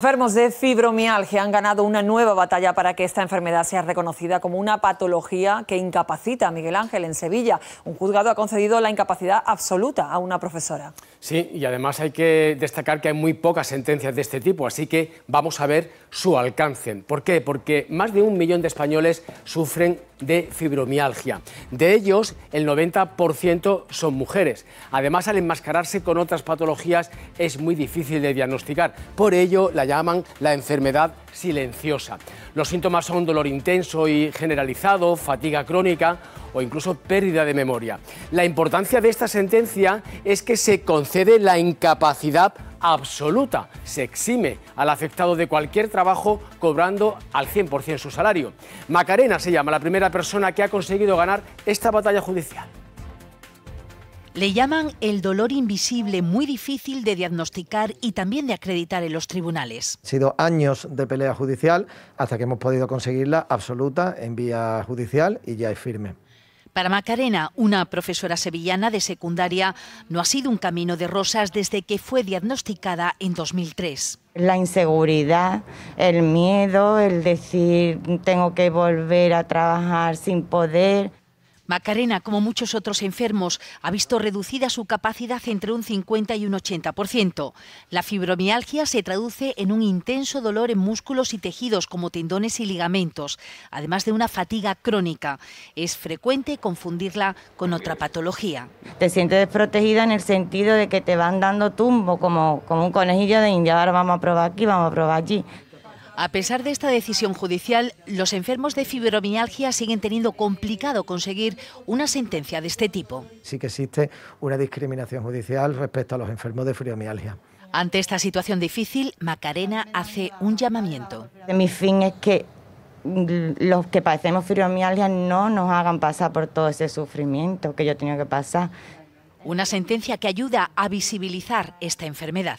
Enfermos de fibromialgia han ganado una nueva batalla para que esta enfermedad sea reconocida como una patología que incapacita a Miguel Ángel en Sevilla. Un juzgado ha concedido la incapacidad absoluta a una profesora. Sí, y además hay que destacar que hay muy pocas sentencias de este tipo, así que vamos a ver su alcance. ¿Por qué? Porque más de un millón de españoles sufren de fibromialgia. De ellos, el 90% son mujeres. Además, al enmascararse con otras patologías, es muy difícil de diagnosticar. Por ello, la llaman la enfermedad silenciosa. Los síntomas son dolor intenso y generalizado, fatiga crónica o incluso pérdida de memoria. La importancia de esta sentencia es que se concede la incapacidad absoluta. Se exime al afectado de cualquier trabajo cobrando al 100% su salario. Macarena se llama la primera persona que ha conseguido ganar esta batalla judicial. Le llaman el dolor invisible muy difícil de diagnosticar y también de acreditar en los tribunales. Ha sido años de pelea judicial hasta que hemos podido conseguirla absoluta en vía judicial y ya es firme. Para Macarena, una profesora sevillana de secundaria, no ha sido un camino de rosas desde que fue diagnosticada en 2003. La inseguridad, el miedo, el decir tengo que volver a trabajar sin poder. Macarena, como muchos otros enfermos, ha visto reducida su capacidad entre un 50 y un 80%. La fibromialgia se traduce en un intenso dolor en músculos y tejidos como tendones y ligamentos, además de una fatiga crónica. Es frecuente confundirla con otra patología. Te sientes desprotegida en el sentido de que te van dando tumbo como, como un conejillo de India. Ahora vamos a probar aquí, vamos a probar allí. A pesar de esta decisión judicial, los enfermos de fibromialgia siguen teniendo complicado conseguir una sentencia de este tipo. Sí que existe una discriminación judicial respecto a los enfermos de fibromialgia. Ante esta situación difícil, Macarena hace un llamamiento. Mi fin es que los que padecemos fibromialgia no nos hagan pasar por todo ese sufrimiento que yo he tenido que pasar. Una sentencia que ayuda a visibilizar esta enfermedad.